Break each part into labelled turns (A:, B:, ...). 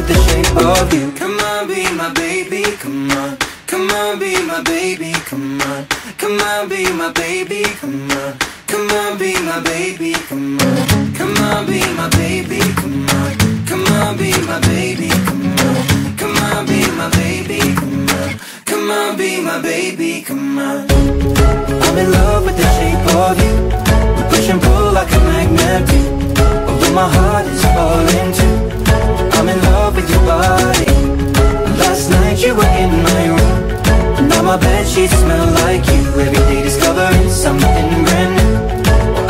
A: with the shape of you. Come on, be my baby, come on. Come on, be my baby, come on. Come on, be my baby, come on. Come on, be my baby, come on. Come on, be my baby, come on. Come on, be my baby, come on. Come on, be my baby, come on. Come on, be my baby, come on. Sheets smell like you. Every day discovering something brand new.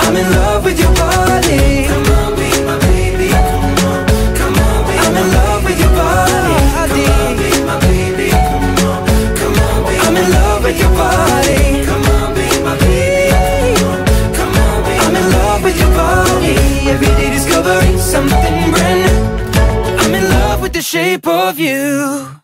A: I'm in love with your body. Come on, be my baby. Come on, come on, be I'm in love with your body. Come on, be my baby. Come on, come on, be I'm in love with your body. Come on, be my baby. Come on, be I'm in love with your body. Every day discovering something brand new. I'm in love with the shape of you.